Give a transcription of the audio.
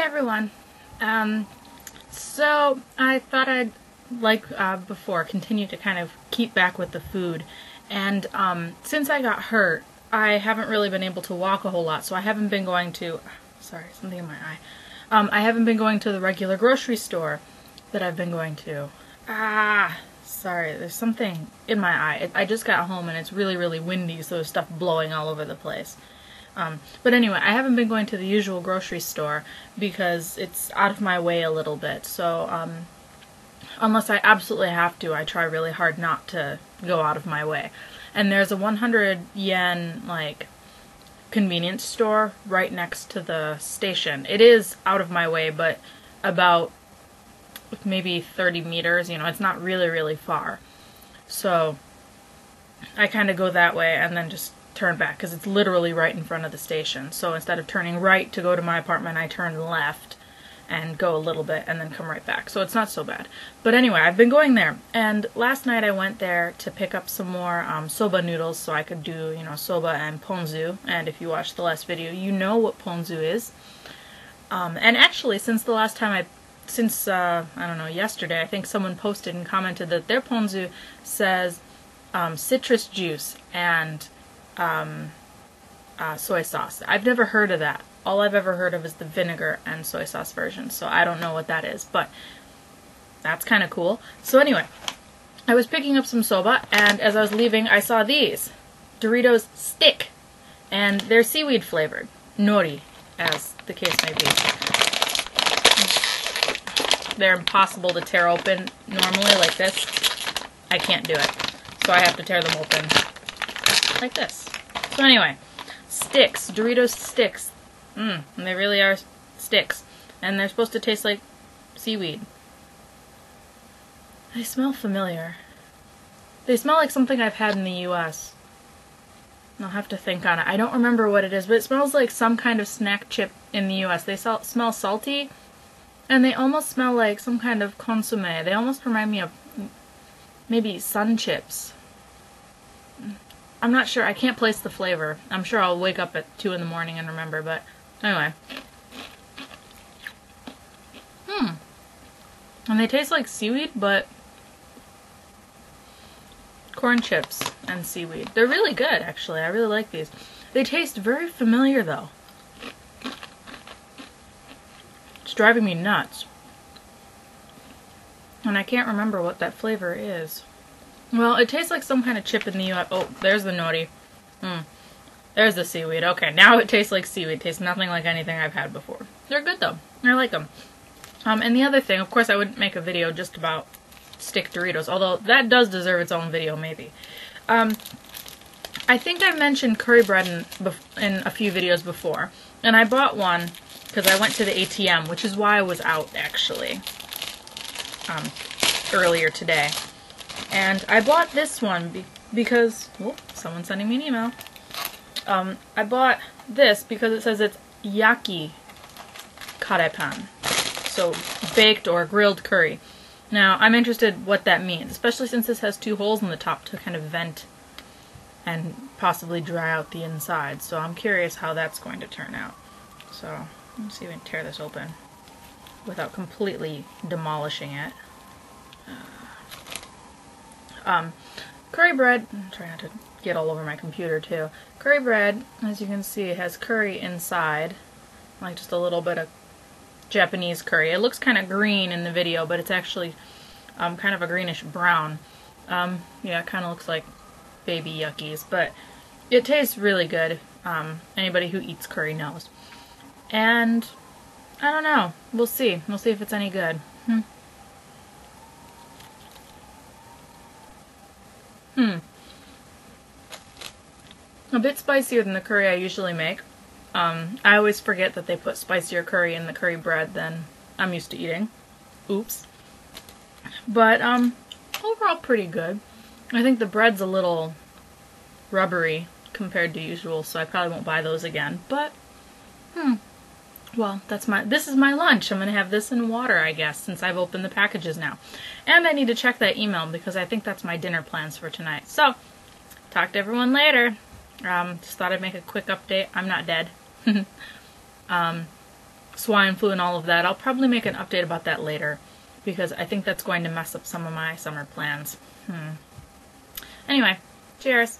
Hey everyone. Um, so I thought I'd, like uh, before, continue to kind of keep back with the food. And um, since I got hurt, I haven't really been able to walk a whole lot, so I haven't been going to. Sorry, something in my eye. Um, I haven't been going to the regular grocery store that I've been going to. Ah, sorry, there's something in my eye. I just got home and it's really, really windy, so there's stuff blowing all over the place. Um, but anyway, I haven't been going to the usual grocery store because it's out of my way a little bit. So, um, unless I absolutely have to, I try really hard not to go out of my way. And there's a 100 yen, like, convenience store right next to the station. It is out of my way, but about maybe 30 meters, you know, it's not really, really far. So, I kind of go that way and then just turn back because it's literally right in front of the station. So instead of turning right to go to my apartment, I turn left and go a little bit and then come right back. So it's not so bad. But anyway, I've been going there. And last night I went there to pick up some more um, soba noodles so I could do, you know, soba and ponzu. And if you watched the last video, you know what ponzu is. Um, and actually, since the last time I, since, uh, I don't know, yesterday, I think someone posted and commented that their ponzu says um, citrus juice and um, uh, soy sauce. I've never heard of that. All I've ever heard of is the vinegar and soy sauce version, so I don't know what that is, but that's kind of cool. So anyway, I was picking up some soba, and as I was leaving, I saw these Doritos Stick, and they're seaweed flavored, nori, as the case may be. They're impossible to tear open normally like this. I can't do it, so I have to tear them open like this. So anyway, sticks, Doritos sticks. Mmm, they really are sticks. And they're supposed to taste like seaweed. They smell familiar. They smell like something I've had in the US. I'll have to think on it. I don't remember what it is, but it smells like some kind of snack chip in the US. They smell salty, and they almost smell like some kind of consomme. They almost remind me of maybe sun chips. I'm not sure. I can't place the flavor. I'm sure I'll wake up at 2 in the morning and remember, but anyway. Hmm. And they taste like seaweed, but corn chips and seaweed. They're really good, actually. I really like these. They taste very familiar, though. It's driving me nuts. And I can't remember what that flavor is. Well, it tastes like some kind of chip in the U.S. Oh, there's the nori. Hmm. There's the seaweed. Okay, now it tastes like seaweed. It tastes nothing like anything I've had before. They're good, though. I like them. Um, and the other thing, of course, I wouldn't make a video just about stick Doritos, although that does deserve its own video, maybe. Um, I think I mentioned curry bread in, in a few videos before, and I bought one because I went to the ATM, which is why I was out, actually, um, earlier today. And I bought this one be because, oh, someone's sending me an email. Um, I bought this because it says it's yaki karepan. So, baked or grilled curry. Now, I'm interested what that means, especially since this has two holes in the top to kind of vent and possibly dry out the inside. So I'm curious how that's going to turn out. So, let's see if we can tear this open without completely demolishing it. Um, curry bread, I'm trying not to get all over my computer too. Curry bread, as you can see, has curry inside, like just a little bit of Japanese curry. It looks kind of green in the video, but it's actually um, kind of a greenish brown. Um, yeah, it kind of looks like baby yuckies, but it tastes really good. Um, anybody who eats curry knows. And I don't know. We'll see. We'll see if it's any good. Hmm. Hmm. A bit spicier than the curry I usually make. Um, I always forget that they put spicier curry in the curry bread than I'm used to eating. Oops. But, um, overall pretty good. I think the bread's a little rubbery compared to usual, so I probably won't buy those again. But, hmm. Well, that's my, this is my lunch. I'm gonna have this in water, I guess, since I've opened the packages now. And I need to check that email because I think that's my dinner plans for tonight. So, talk to everyone later. Um, just thought I'd make a quick update. I'm not dead. um, swine flu and all of that. I'll probably make an update about that later because I think that's going to mess up some of my summer plans. Hmm. Anyway, cheers.